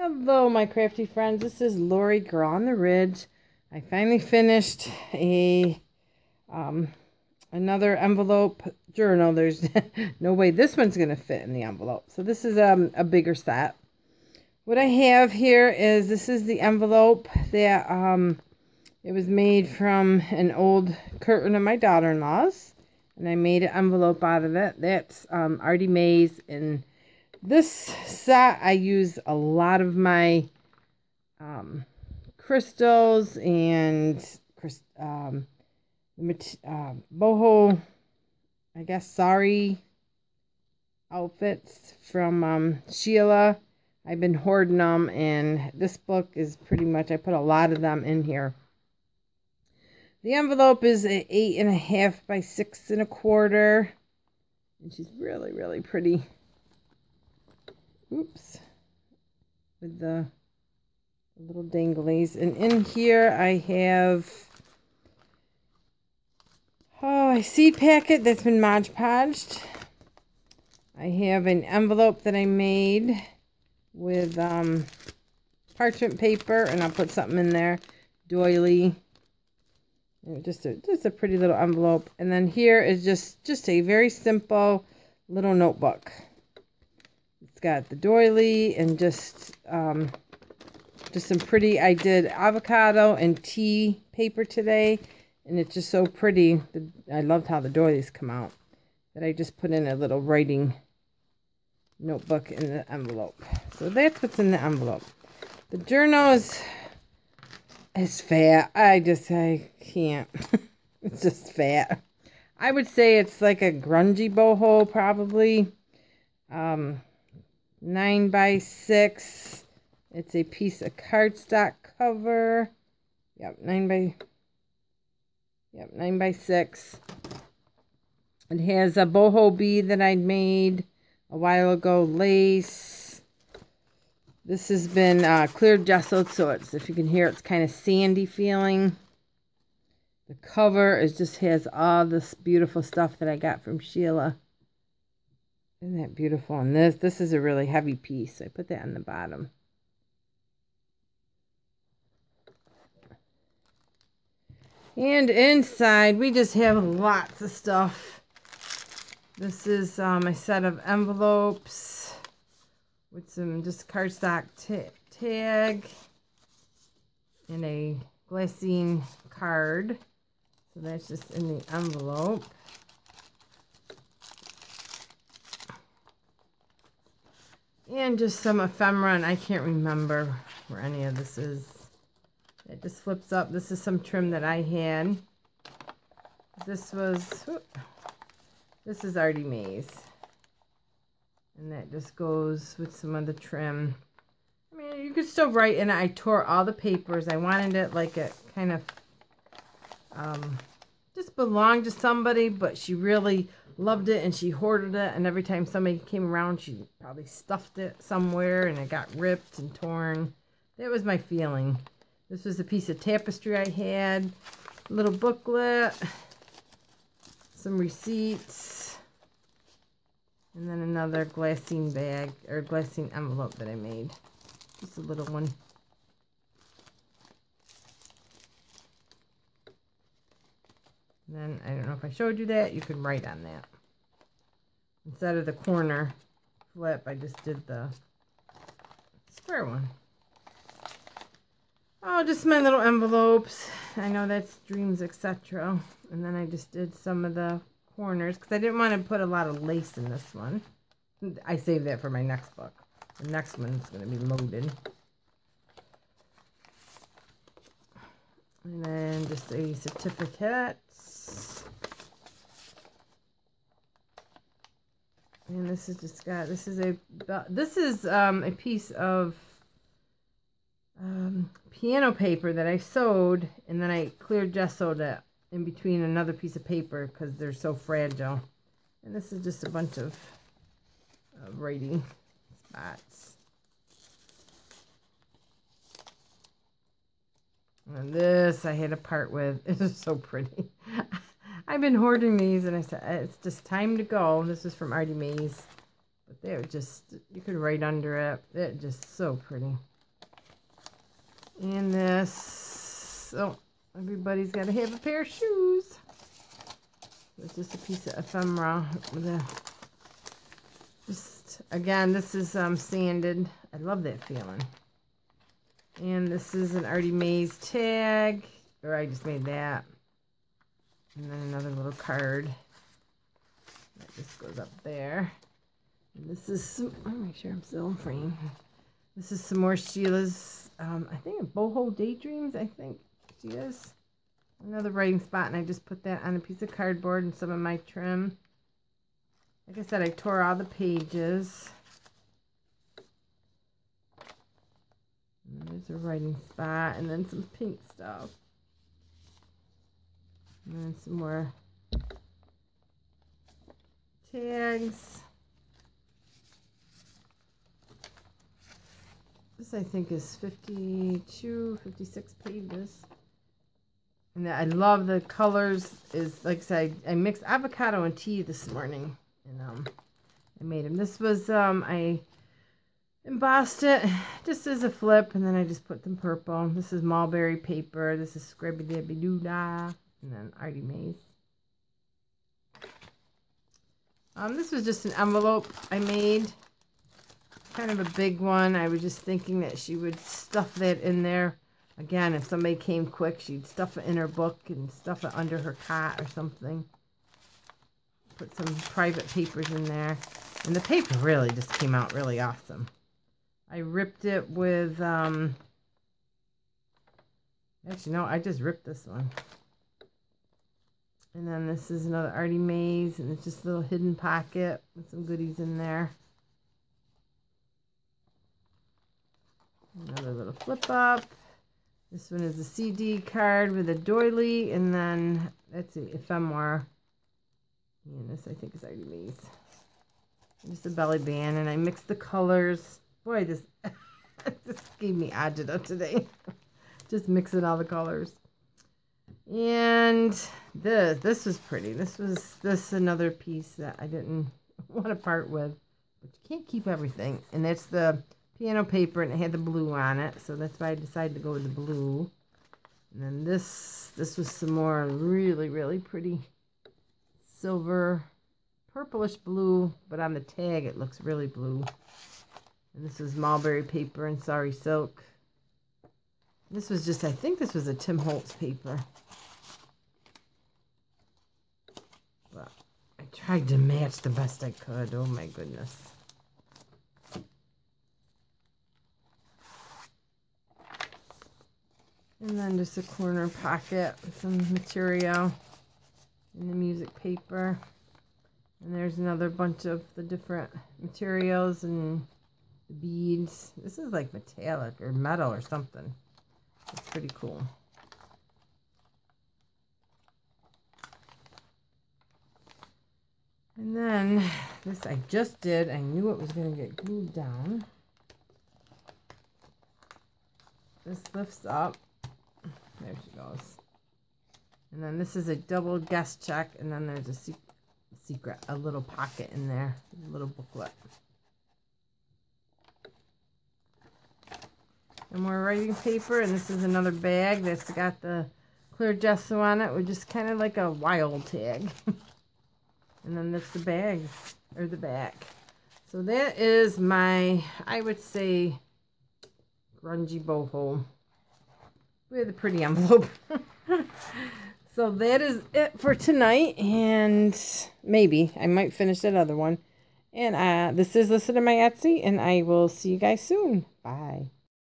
Hello, my crafty friends. This is Laurie Girl on the Ridge. I finally finished a um, another envelope journal. There's no way this one's going to fit in the envelope. So this is um, a bigger set. What I have here is this is the envelope that um, it was made from an old curtain of my daughter-in-law's. And I made an envelope out of it. That's um, Artie Mays and this set I use a lot of my um, crystals and um, uh, boho I guess sorry outfits from um, Sheila. I've been hoarding them and this book is pretty much I put a lot of them in here. The envelope is eight and a half by six and a quarter. And she's really really pretty oops, with the little danglies. And in here I have oh, a seed packet that's been Mod Podged. I have an envelope that I made with um, parchment paper, and I'll put something in there. Doily. Just a just a pretty little envelope. And then here is just just a very simple little notebook. It's got the doily and just um, just some pretty. I did avocado and tea paper today, and it's just so pretty. I loved how the doilies come out. That I just put in a little writing notebook in the envelope. So that's what's in the envelope. The journal is is fat. I just I can't. it's just fat. I would say it's like a grungy boho probably. Um, 9 by 6 It's a piece of cardstock cover. Yep, 9 by Yep, 9 by 6 It has a boho bead that I made a while ago, lace. This has been uh, clear gessoed, so it's, if you can hear, it's kind of sandy feeling. The cover is just has all this beautiful stuff that I got from Sheila. Isn't that beautiful? And this, this is a really heavy piece. I put that on the bottom. And inside, we just have lots of stuff. This is um, a set of envelopes with some just cardstock tag and a glassine card. So that's just in the envelope. And just some ephemera, and I can't remember where any of this is. It just flips up. This is some trim that I had. This was, whoop, this is Artie Mays. And that just goes with some of the trim. I mean, you could still write in it. I tore all the papers. I wanted it like it kind of um, just belonged to somebody, but she really loved it and she hoarded it and every time somebody came around she probably stuffed it somewhere and it got ripped and torn. That was my feeling. This was a piece of tapestry i had a little booklet some receipts and then another glassine bag or glassine envelope that i made. Just a little one And then, I don't know if I showed you that, you can write on that. Instead of the corner flip, I just did the square one. Oh, just my little envelopes. I know that's dreams, etc. And then I just did some of the corners because I didn't want to put a lot of lace in this one. I saved that for my next book. The next one's going to be loaded. And then just a certificate. And this is just got, this is a, this is um, a piece of um, piano paper that I sewed and then I clear gessoed it in between another piece of paper because they're so fragile. And this is just a bunch of uh, writing spots. And this I had to part with. It is so pretty. I've been hoarding these and I said, it's just time to go. This is from Artie Mays. But they're just, you could write under it. They're just so pretty. And this, oh, everybody's got to have a pair of shoes. It's just a piece of ephemera a, just, again, this is um, sanded. I love that feeling. And this is an Artie Mays tag, or I just made that. And then another little card. That just goes up there. And this is some, I'll make sure I'm still in frame. This is some more Sheila's, um, I think Boho Daydreams, I think she is. Another writing spot, and I just put that on a piece of cardboard and some of my trim. Like I said, I tore all the pages. There's a writing spot, and then some pink stuff. And then some more tags. This I think is 52, 56 pages. And I love the colors. Is like I said, I mixed avocado and tea this morning, and um, I made them. This was um, I embossed it just as a flip, and then I just put them purple. This is mulberry paper. This is Scrubby Dibby Doo Dah, and then Artie Mays. Um, this was just an envelope I made. Kind of a big one. I was just thinking that she would stuff that in there. Again, if somebody came quick, she'd stuff it in her book and stuff it under her cot or something. Put some private papers in there. And the paper really just came out really awesome. I ripped it with, um, actually, no, I just ripped this one. And then this is another Artie Mays, and it's just a little hidden pocket with some goodies in there. Another little flip up. This one is a CD card with a doily, and then that's an ephemera. And this I think is Artie Mays. Just a belly band, and I mixed the colors. Boy, this this gave me agita today. Just mixing all the colors. And this this was pretty. This was this another piece that I didn't want to part with. But you can't keep everything. And that's the piano paper and it had the blue on it. So that's why I decided to go with the blue. And then this this was some more really, really pretty silver purplish blue, but on the tag it looks really blue. And this was mulberry paper and sari silk. This was just, I think this was a Tim Holtz paper. But I tried to match the best I could. Oh my goodness. And then just a corner pocket with some material in the music paper. And there's another bunch of the different materials and the beads. This is like metallic or metal or something. It's pretty cool. And then this I just did. I knew it was going to get glued down. This lifts up. There she goes. And then this is a double guest check. And then there's a secret, a little pocket in there, a little booklet. And more writing paper and this is another bag that's got the clear gesso on it with just kind of like a wild tag. And then that's the bag or the back. So that is my I would say grungy boho. With a pretty envelope. So that is it for tonight and maybe I might finish that other one. And uh, this is Listen to My Etsy and I will see you guys soon. Bye